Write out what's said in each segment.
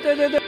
好，对对对。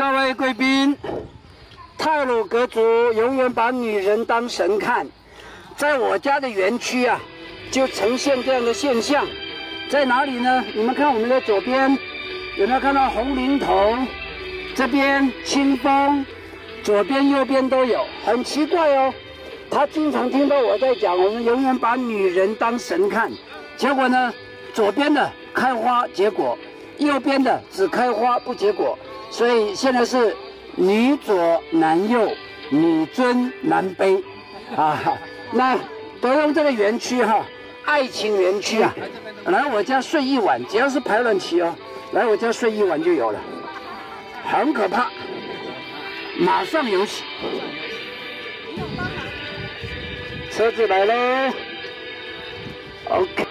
各位贵宾，泰鲁格族永远把女人当神看，在我家的园区啊，就呈现这样的现象。在哪里呢？你们看我们的左边，有没有看到红林头？这边清风，左边右边都有，很奇怪哦。他经常听到我在讲，我们永远把女人当神看，结果呢，左边的开花结果，右边的只开花不结果。所以现在是女左男右，女尊男卑，啊，那都用这个园区哈，爱情园区啊，来我家睡一晚，只要是排卵期哦，来我家睡一晚就有了，很可怕，马上有喜，车子来喽，OK。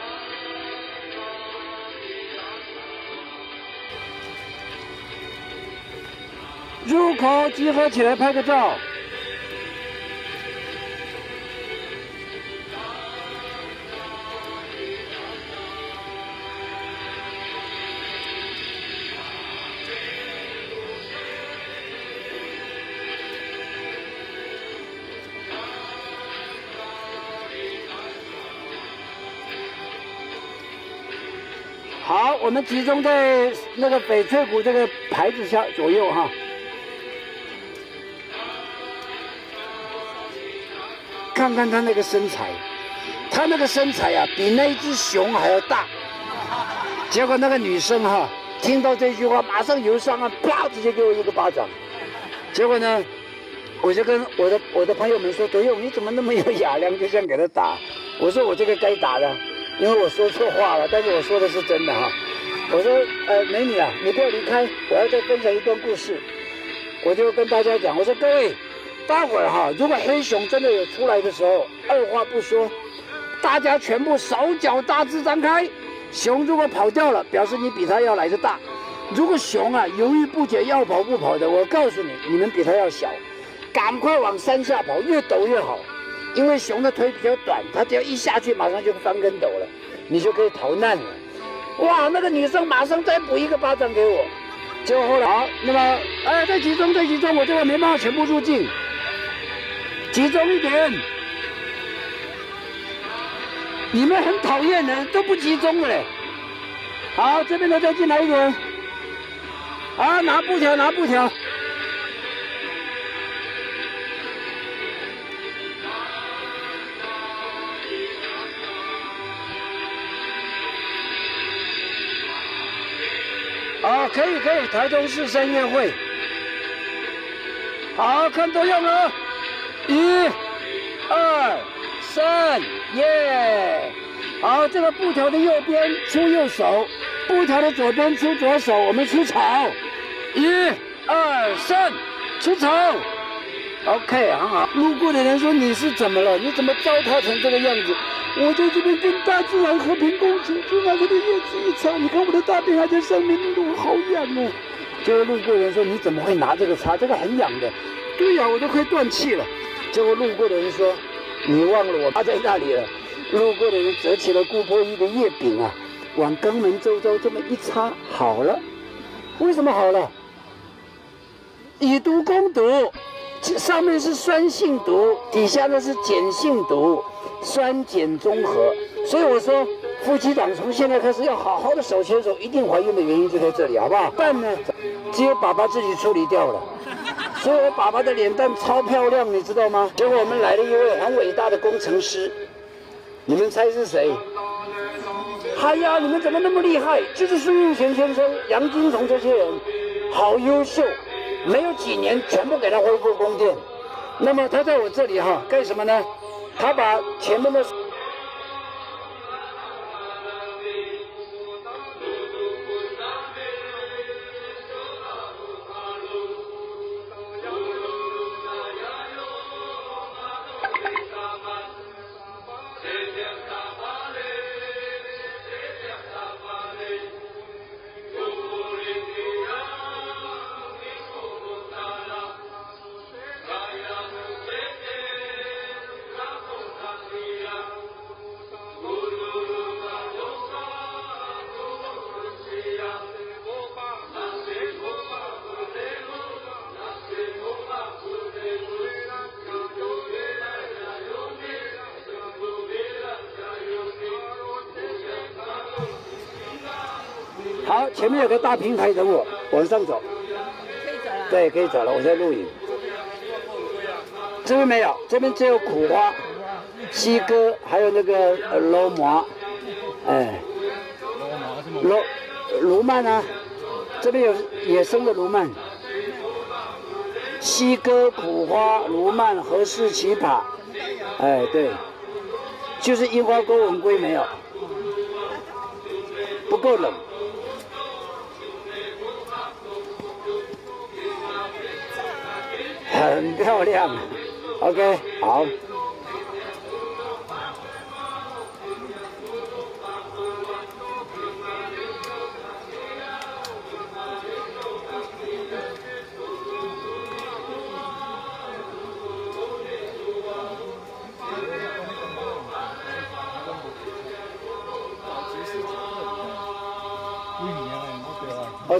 入口集合起来拍个照。好我们集中在那个翡翠谷这个牌子下左右哈。看看他那个身材，他那个身材啊，比那只熊还要大。结果那个女生哈，听到这句话，马上由上岸，啪，直接给我一个巴掌。结果呢，我就跟我的我的朋友们说：“德勇，你怎么那么有雅量，就这样给他打？”我说：“我这个该打的，因为我说错话了，但是我说的是真的哈。”我说：“呃，美女啊，你不要离开，我要再分享一段故事。”我就跟大家讲，我说各位。待会儿哈，如果黑熊真的有出来的时候，二话不说，大家全部手脚大致张开。熊如果跑掉了，表示你比它要来的大；如果熊啊犹豫不决要跑不跑的，我告诉你，你们比它要小，赶快往山下跑，越陡越好。因为熊的腿比较短，它只要一下去，马上就翻跟斗了，你就可以逃难了。哇，那个女生马上再补一个巴掌给我。结果后来好，那么哎，再集中，再集中，我这个没办法全部入镜。集中一点，你们很讨厌的，都不集中了。好，这边的再进来一点。啊，拿布条，拿布条。好，可以可以，台中市声乐会。好看多样了。一、二、三，耶！好，这个布条的右边出右手，布条的左边出左手，我们出草。一、二、三，出草。OK，很好。路过的人说你是怎么了？你怎么糟蹋成这个样子？我在这边跟大自然和平共处，就拿这个叶子一擦，你看我的大便还在上面，我好痒哦。这个路过人说你怎么会拿这个擦？这个很痒的。对呀，我都快断气了。结果路过的人说：“你忘了我趴在那里了。”路过的人折起了顾波一的叶柄啊，往肛门周遭这么一插，好了。为什么好了？以毒攻毒，上面是酸性毒，底下呢是碱性毒，酸碱中和。所以我说，夫妻档从现在开始要好好的手牵手，一定怀孕的原因就在这里，好不好？蛋呢，只有爸爸自己处理掉了。所以我爸爸的脸蛋超漂亮，你知道吗？结果我们来了一位很伟大的工程师，你们猜是谁？哎呀，你们怎么那么厉害？就是孙运璇先生、杨金虫这些人，好优秀，没有几年全部给他恢复供电。那么他在我这里哈干什么呢？他把前面的。前面有个大平台等我，往上走。可以走了。对，可以走了，我在录影。这边没有，这边只有苦花、西哥，还有那个罗麻，哎，罗卢曼啊，这边有野生的罗曼，西哥、苦花、罗曼、何氏奇葩，哎，对，就是樱花钩吻龟没有，不够冷。很漂亮，OK，好。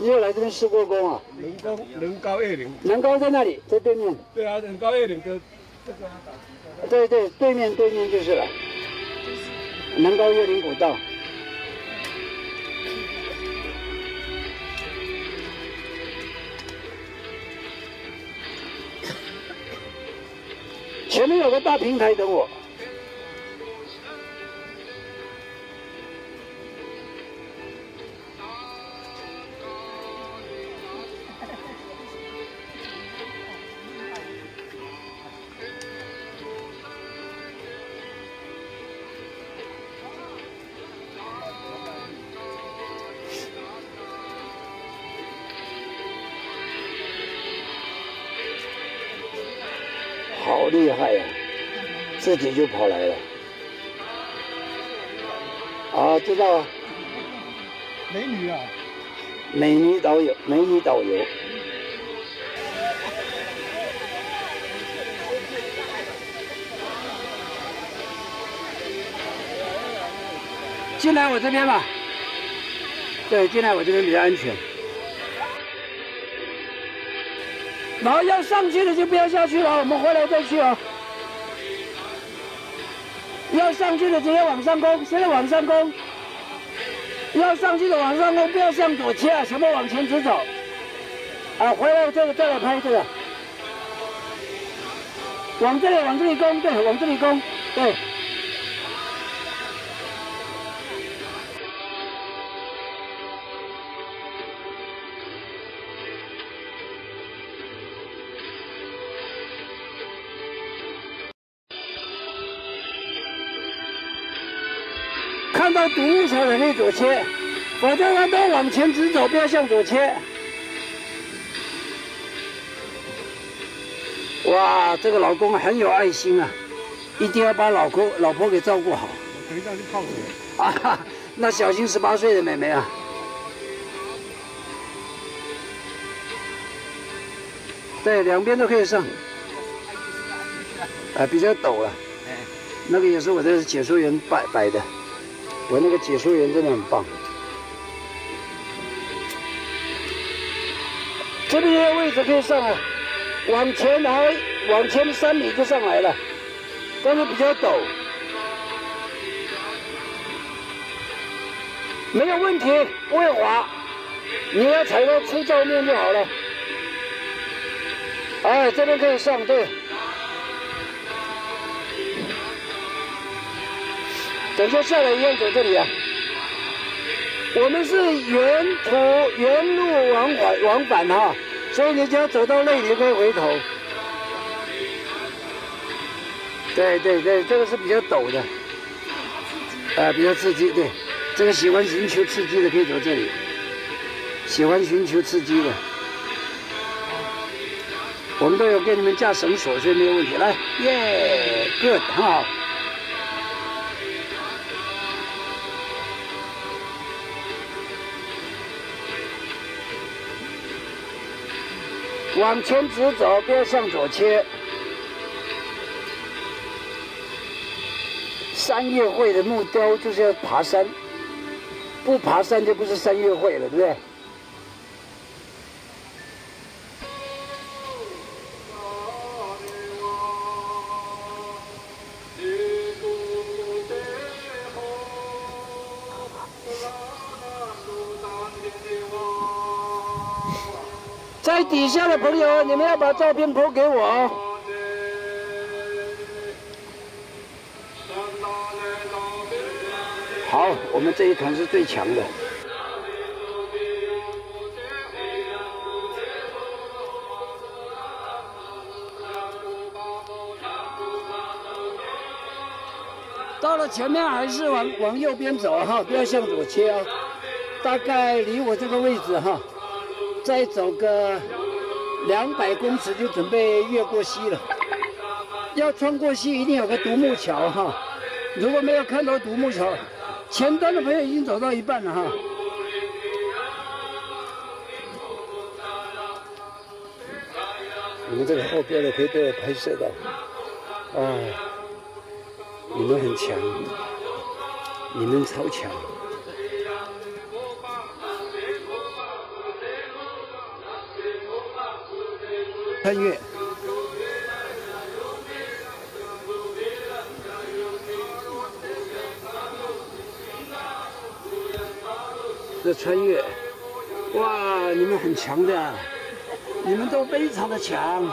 你有来这边施过工啊？能高能高二零能高在那里在对面。对啊能高二零对对对面对面就是了。能高月林古道。前面有个大平台等我。好厉害呀、自己就跑来了。啊，知道啊，美女啊，美女导游，美女导游。进来我这边吧。对，进来我这边比较安全。然后要上去的就不要下去了，我们回来再去哦。要上去的直接往上攻，现在往上攻。要上去的往上攻，不要向左切啊，全部往前直走。啊，回来这个再来拍这个。往这里往这里攻，对，往这里攻，对。看到毒物才可以左切，否则它都往前直走，不要向左切。哇，这个老公很有爱心啊，一定要把老公老婆给照顾好我等一下去泡水。啊！哈那小心十八岁的妹妹啊！对，两边都可以上。啊，比较陡了。那个也是我的解说员摆摆的，我那个解说员真的很棒。这边的位置可以上啊，往前还往前三米就上来了，但是比较陡。没有问题，不会滑，你要踩到粗糙面就好了。哎，这边可以上，对。等一下下来一样走这里啊。我们是沿途原路往返往返哈，所以你只要走到那里，你可以回头。对对对，这个是比较陡的，啊，比较刺激，对。这个喜欢寻求刺激的可以走这里，喜欢寻求刺激的，我们都有给你们架绳索，所以没有问题。来，耶，good，很好往前直走，不要向左切。山月会的目标就是要爬山。不爬山就不是山月会了，对不对？底下的朋友，你们要把照片投给我哦。好，我们这一团是最强的。到了前面还是往往右边走哈，不要向左切啊。大概离我这个位置哈，再走个两百公尺就准备越过溪了。要穿过溪，一定有个独木桥哈。如果没有看到独木桥，前端的朋友已经走到一半了哈。你们这个后边的可以被我拍摄到，啊，你们很强，你们超强。穿越。这穿越，哇！你们很强的，你们都非常的强。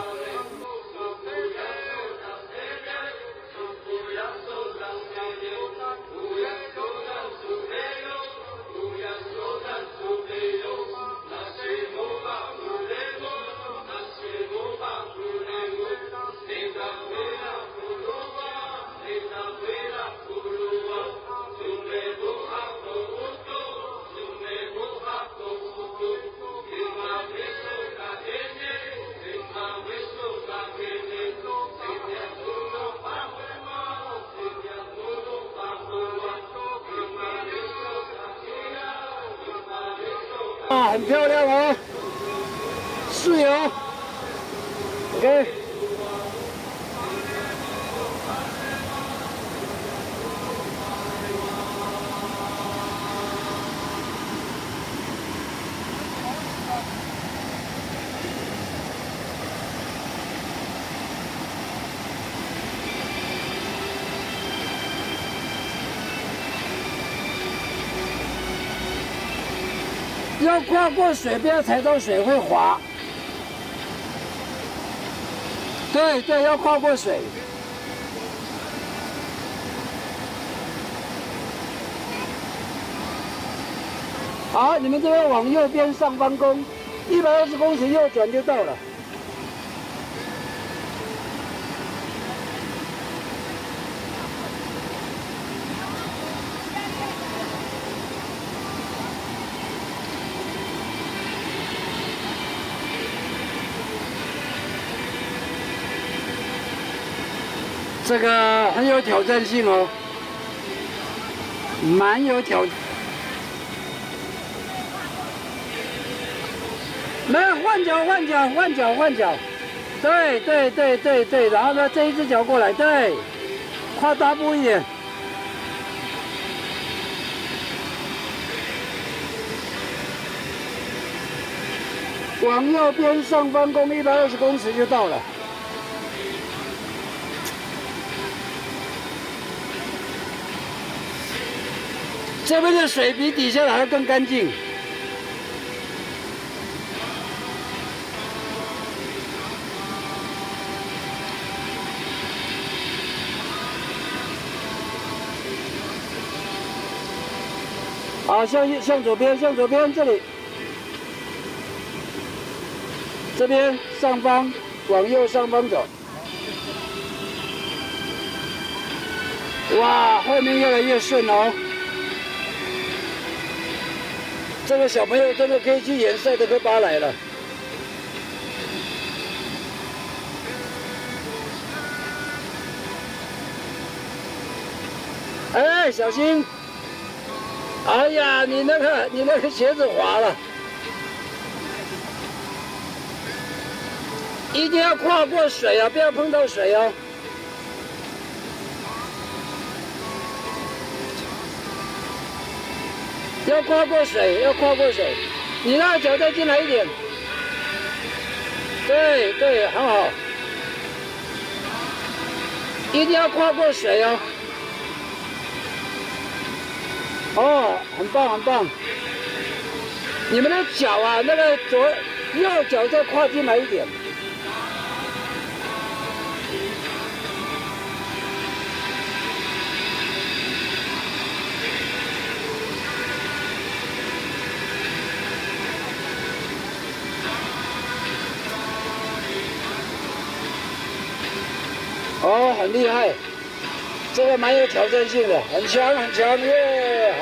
很漂亮哦，是哦，OK。要跨过水，不要踩到水会滑。对对，要跨过水。好，你们这边往右边上方攻，一百二十公尺右转就到了。这个很有挑战性哦，蛮有挑。来换脚，换脚，换脚，换脚。对对对对对，然后呢，这一只脚过来，对，跨大步一点。往右边上方攻一百二十公尺就到了。这边的水比底下的还要更干净。好，向向左边，向左边这里，这边上方往右上方走。哇，后面越来越顺哦。这个小朋友真的可以去演赛德克巴莱了。哎，小心！哎呀，你那个你那个鞋子滑了，一定要跨过水啊，不要碰到水哦。要跨过水，要跨过水，你那个脚再进来一点。对对，很好，一定要跨过水哦。哦，很棒很棒。你们的脚啊，那个左右脚再跨进来一点。很厉害，这个蛮有挑战性的，很强很强耶，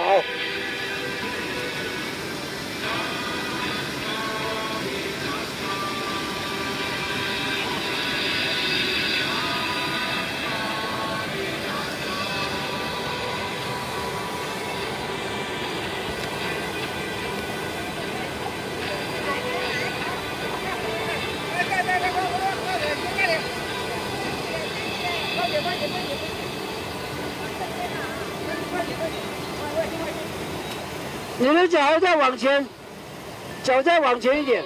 往前，脚再往前一点。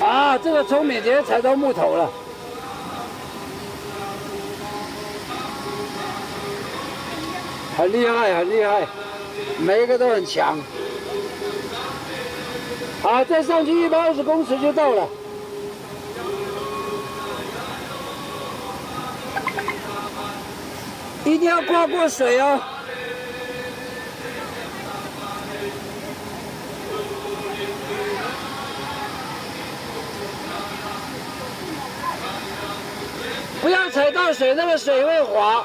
啊，这个聪明，直接踩到木头了，很厉害，很厉害，每一个都很强。好，再上去一百二十公尺就到了，一定要跨过水哦。不要踩到水，那个水会滑。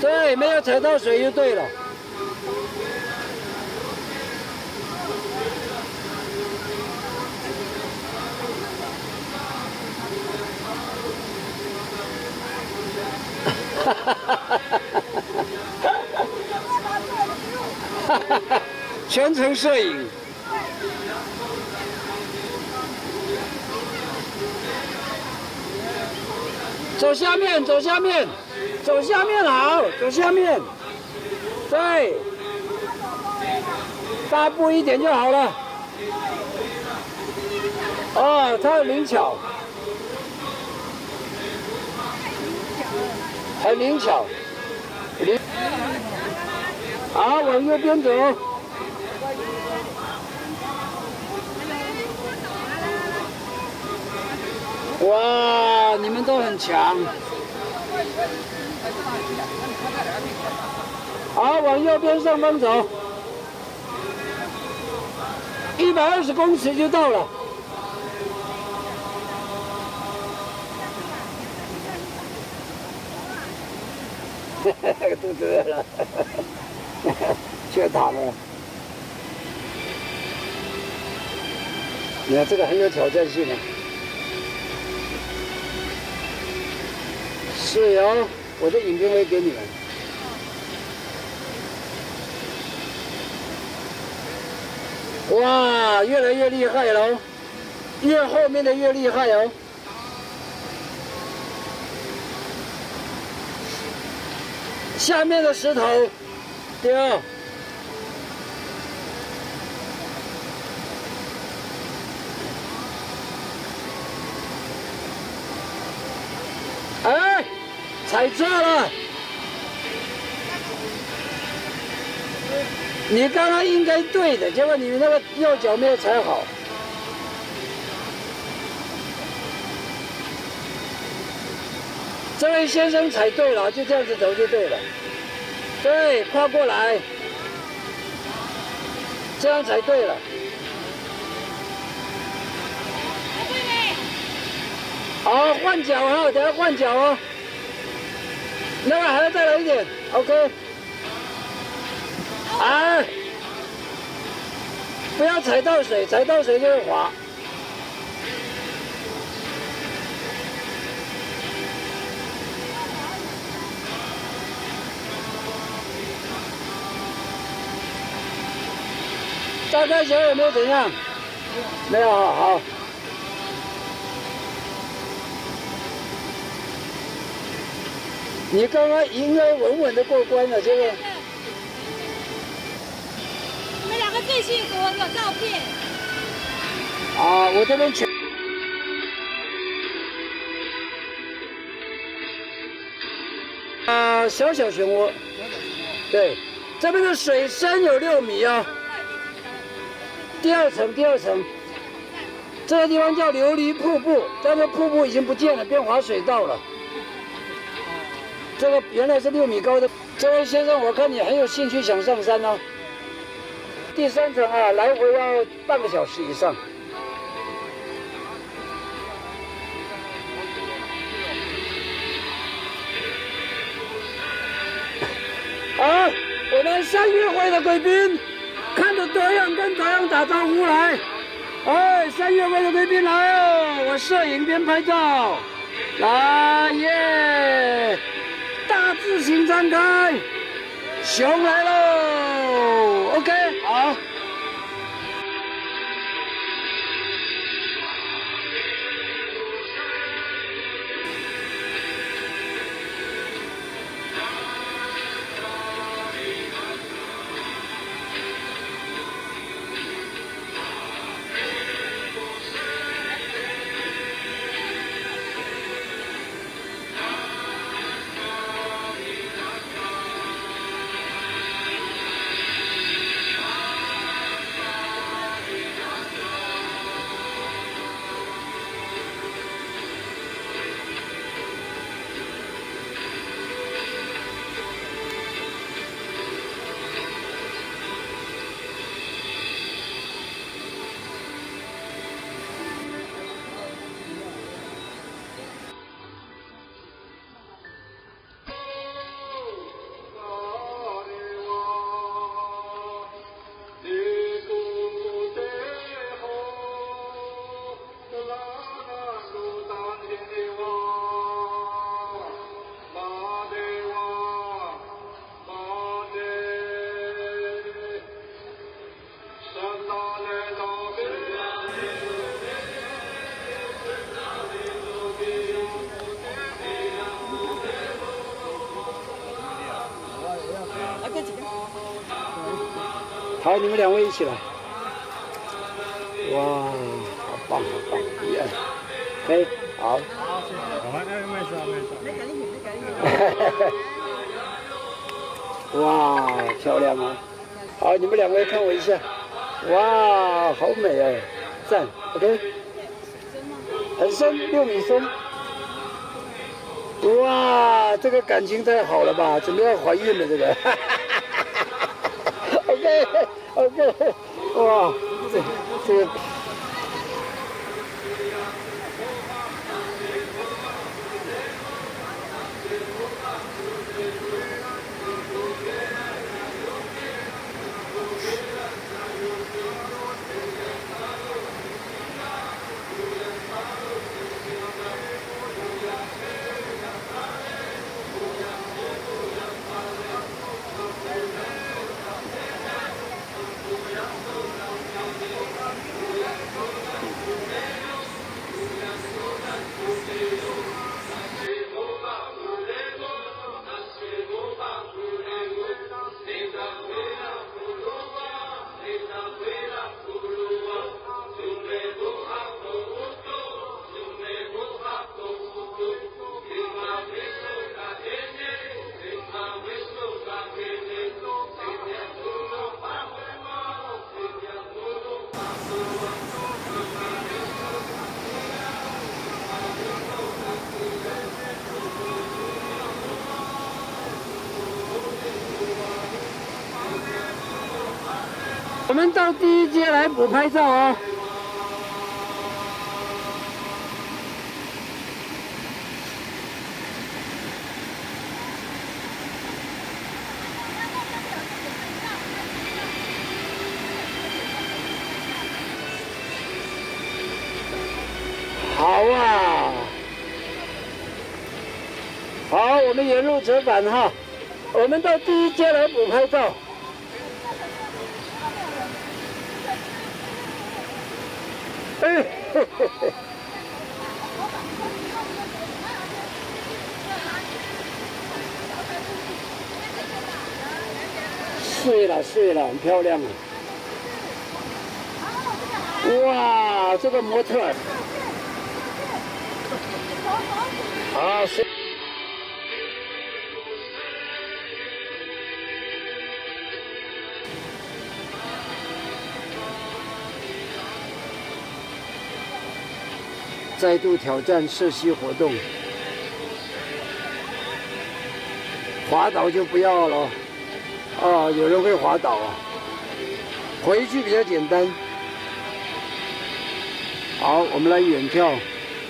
对，没有踩到水就对了。哈哈！全程摄影。走下面，走下面，走下面好，走下面。对，大步一点就好了。哦，他很灵巧。很灵巧，灵。好，往右边走。哇，你们都很强。好，往右边上方走。一百二十公尺就到了。肚子饿了，缺打了。你看这个很有挑战性啊！是哟，我的影片会给你们。哇，越来越厉害了，越后面的越厉害哦。下面的石头丢，哎，踩错了！你刚刚应该对的，结果你那个右脚没有踩好。这位先生踩对了，就这样子走就对了。对，跨过来，这样踩对了。好，换脚啊，等下换脚哦。那个还要再来一点，OK。啊，不要踩到水，踩到水就会滑。大概小有没有怎样？没有，好。你刚刚应该稳稳的过关了，这个。你们两个最幸福，有照片。啊，我这边全。啊，小小漩涡。对，这边的水深有六米啊。第二层，第二层，这个地方叫琉璃瀑布，但是瀑布已经不见了，变滑水道了。这个原来是六米高的，这位先生，我看你很有兴趣想上山哦。第三层啊，来回要半个小时以上。好，我们三月会的贵宾。看着德阳跟德阳打招呼来，哎，三月份的贵宾来哦，我摄影边拍照，来耶，自行张开，熊来喽，OK，好。你们两位一起来。哇，好棒，好棒，一二，可以，好。好。哇，漂亮啊！好，你们两位看我一下。哇，好美哎，赞，OK。很深，六米深。哇，这个感情太好了吧？准备要怀孕了，这个。ok 哇，这这个。我们到第一街来补拍照哦。好啊，好，我们沿路折返哈。我们到第一街来补拍照。哎，睡了碎了，很漂亮啊！哇，这个模特，啊是。再度挑战涉溪活动，滑倒就不要了。啊，有人会滑倒啊，回去比较简单。好，我们来远眺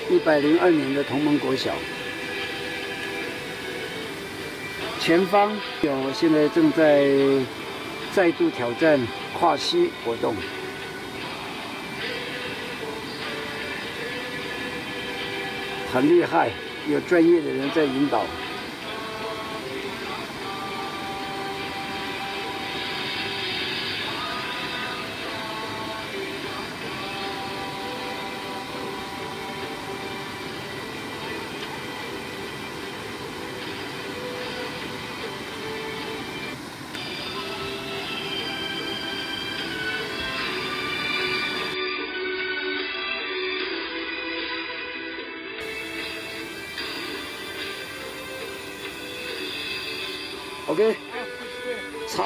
一百零二年的同盟国小，前方有现在正在再度挑战跨溪活动。很厉害，有专业的人在引导。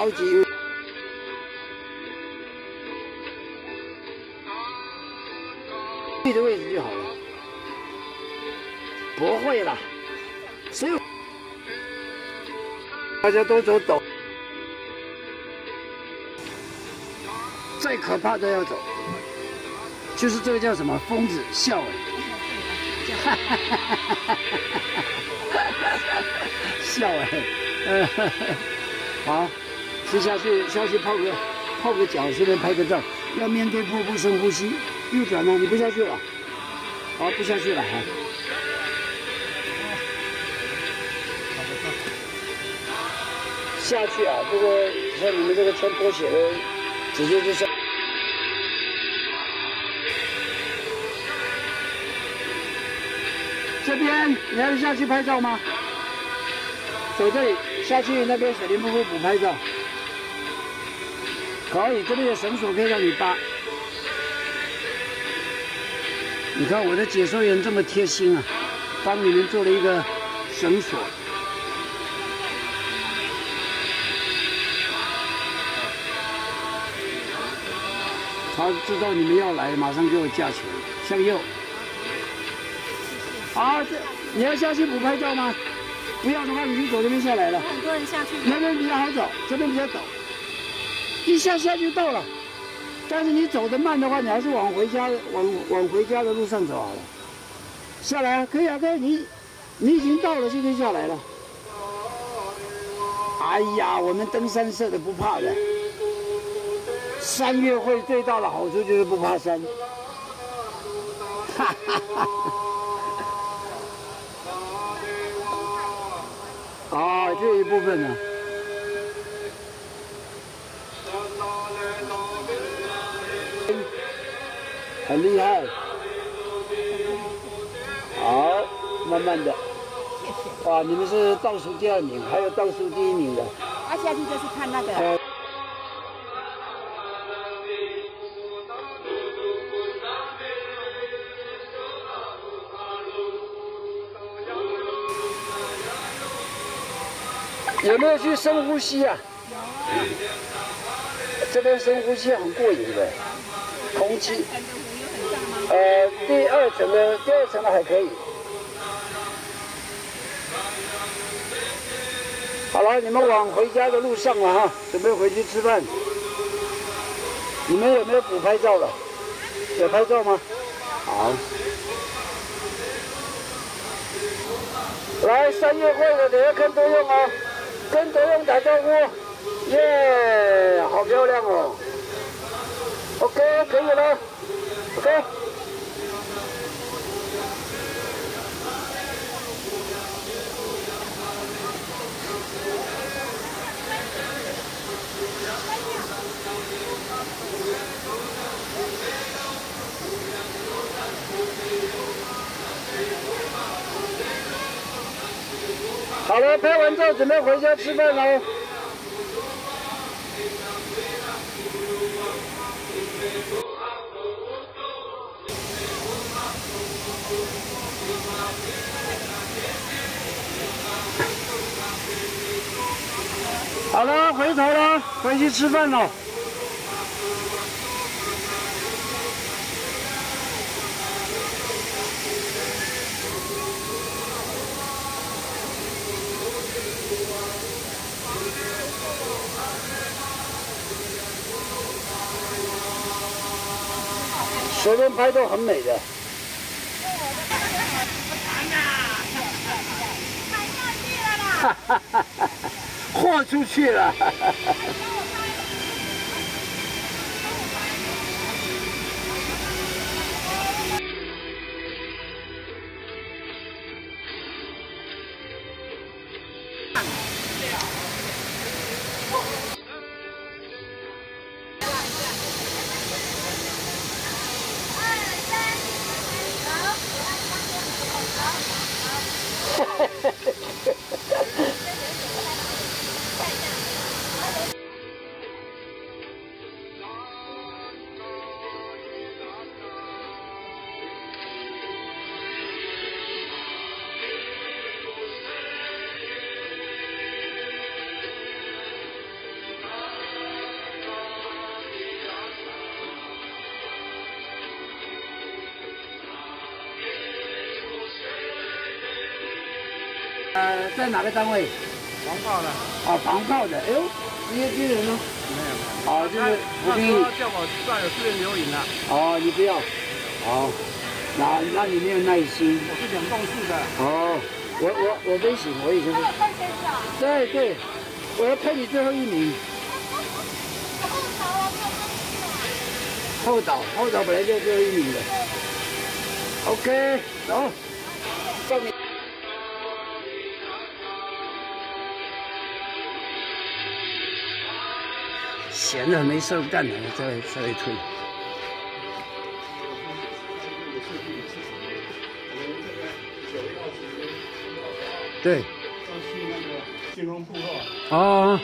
超级，对的位置就好了。不会了，所有大家都走陡，再可怕的要走。就是这个叫什么疯子笑哎，哈哈哈哈哈哈，笑哎。嗯，好，吃下去，下去泡个泡个脚，顺便拍个照。要面对瀑布深呼吸。右转呢？你不下去了？好，不下去了哈。下去啊！这个像你们这个穿拖鞋的，直接就下。这边你还要下去拍照吗？走这里。下去那边水林瀑布补拍照，可以，这边有绳索可以让你扒。你看我的解说员这么贴心啊，帮你们做了一个绳索。他知道你们要来，马上给我架起来，向右。啊，这你要下去补拍照吗？不要的话，你就走这边下来了。很多人下去。那边比较好走，这边比较陡，一下下就到了。但是你走得慢的话，你还是往回家、往往回家的路上走好了。下来啊，可以啊，可以，你你已经到了，就可以下来了。哎呀，我们登山社的不怕的。山岳会最大的好处就是不怕山。哈哈哈！啊，这一部分呢，很厉害。好，慢慢的。哇，你们是倒数第二名，还有倒数第一名的。啊，下去就是看那个。有没有去深呼吸啊？这边深呼吸很过瘾的，空气。呃，第二层的第二层的还可以。好了，你们往回家的路上了哈，准备回去吃饭。你们有没有补拍照了？有拍照吗？好。来三月会的，等下看多用哦。跟德勇打招呼，耶，好漂亮哦。OK，可以了，OK。好了，拍完照准备回家吃饭喽。好了，回头了，回去吃饭了。随便拍都很美的。哈哈哈！豁出去了！在哪个单位？防炮的。啊，防炮的。哎呦，职业军人呢？没有。啊，就是不必。叫我算有私人留影了。哦，你不要。好，那那你没有耐心。我是两栋式的。哦，我我我危险，我已经是。对对，我要拍你最后一名。后导，后导本来就最后一名的。OK，走，闲着没事儿干了，在在推。对。啊。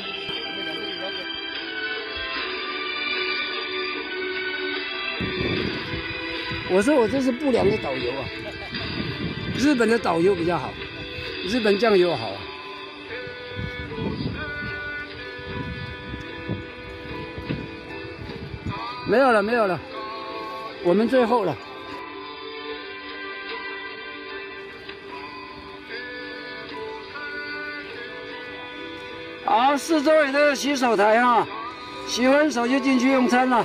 我说我这是不良的导游啊！日本的导游比较好，日本酱油好。没有了，没有了，我们最后了。好，四周也都有洗手台哈，洗完手就进去用餐了。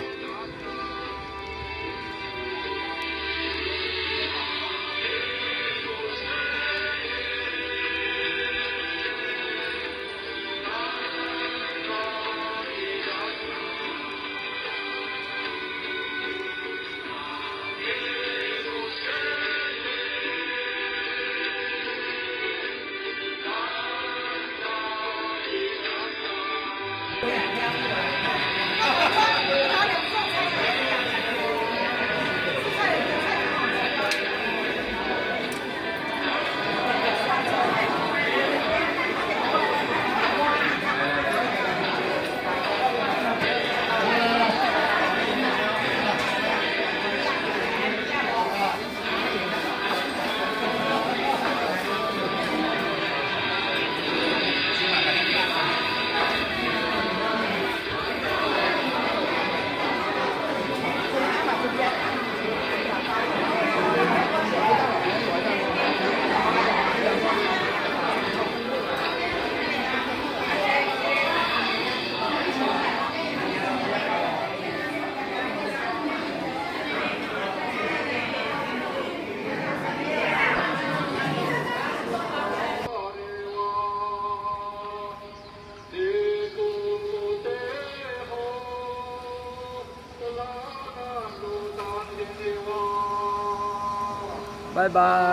bye